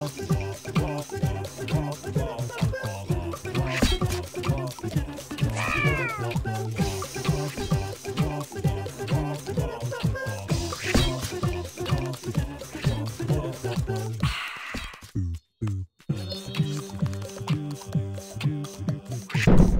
Boop, boop.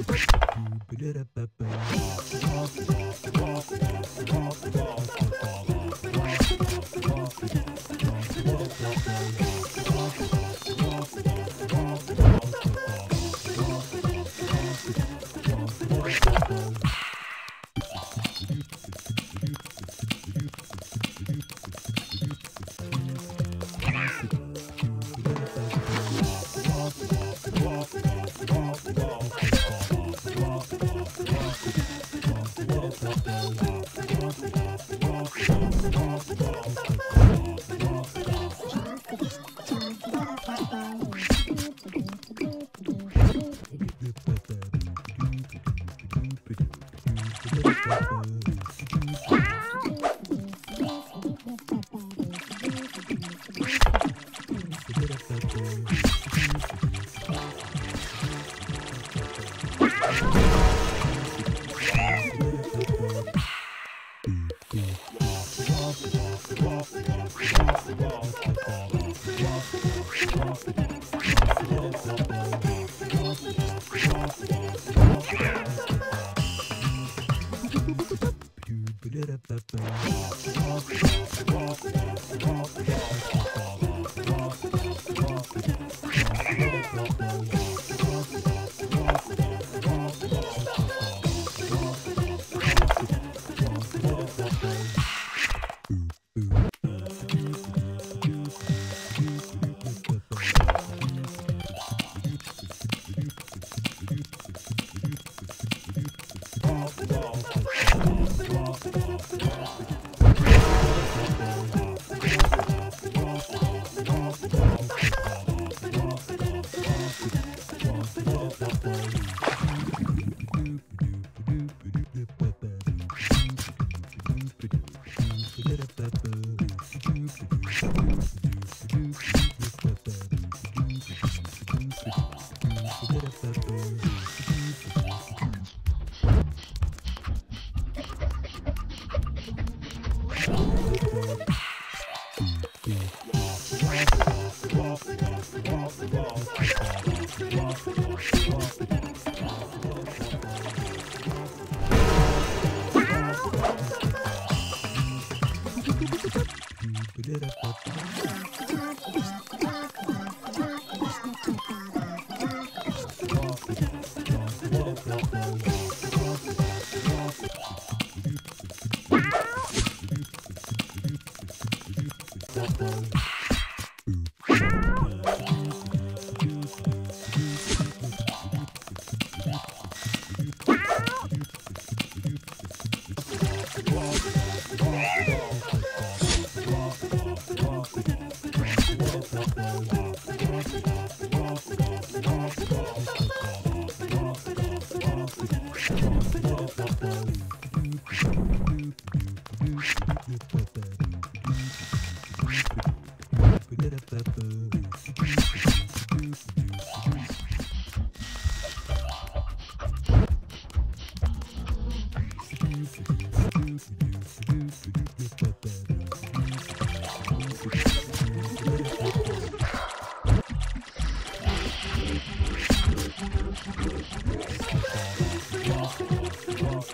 Thank you. da, da, da. Oh, Bye. Thank you.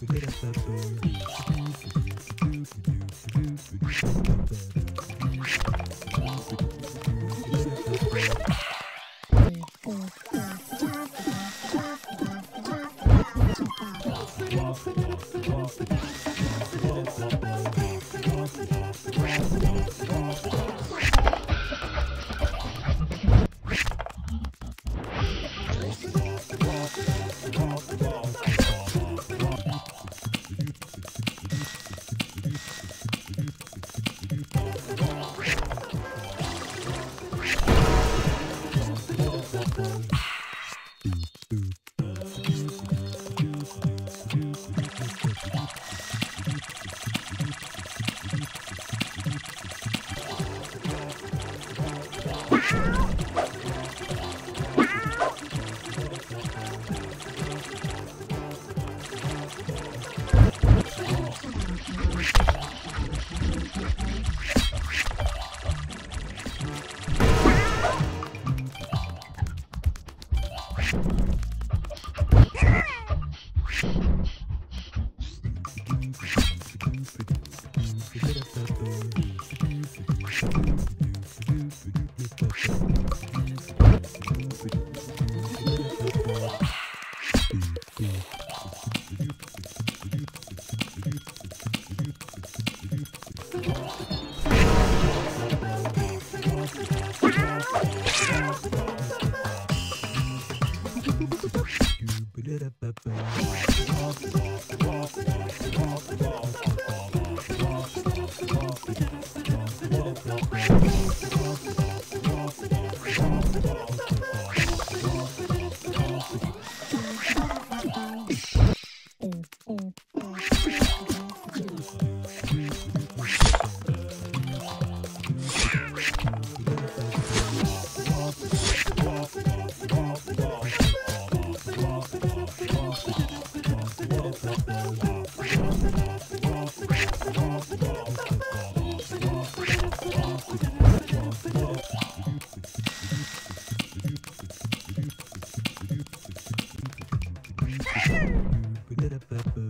Hit up that boy. Ba ba